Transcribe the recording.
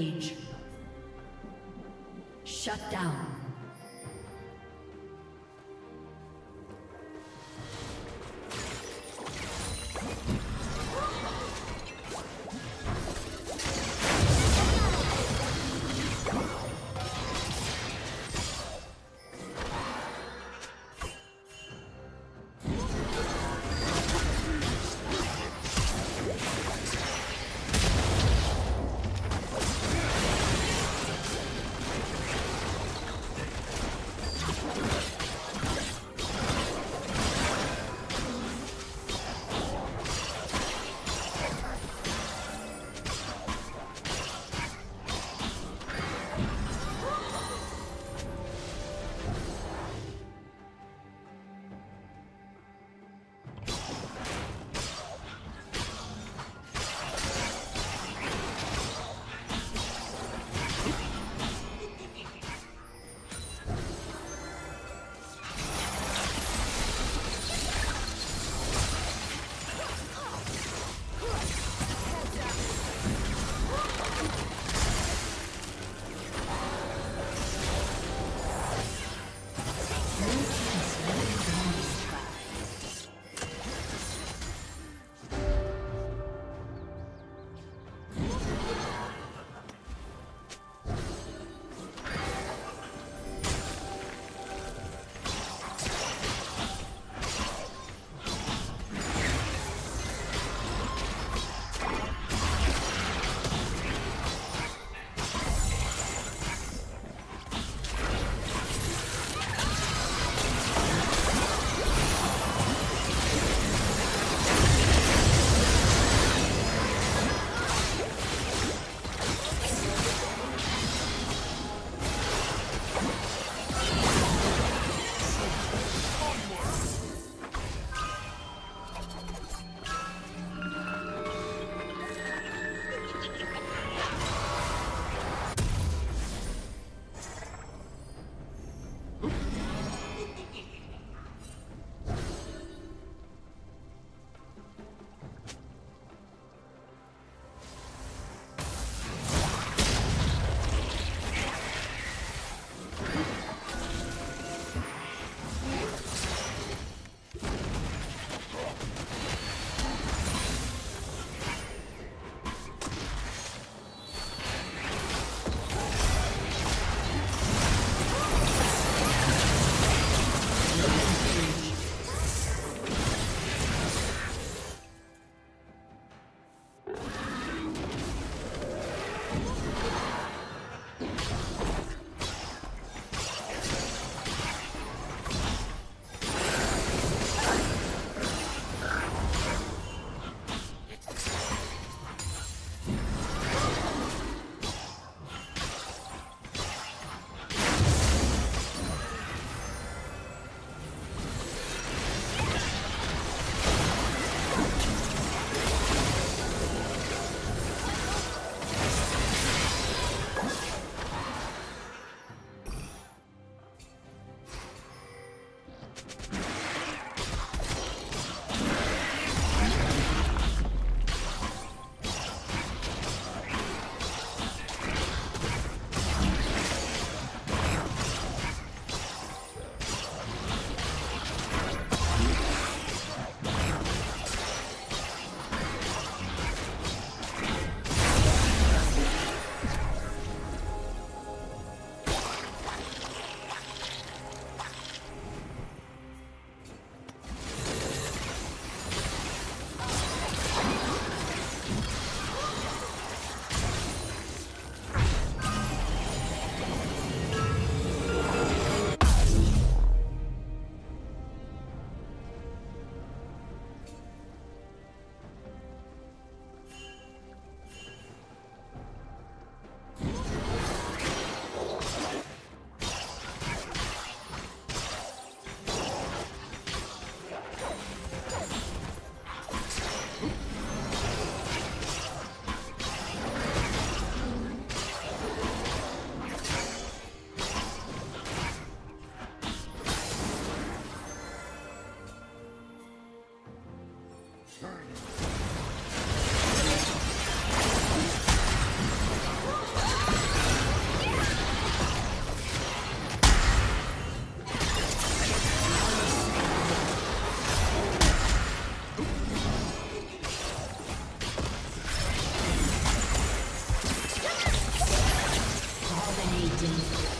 Rampage. Dominating.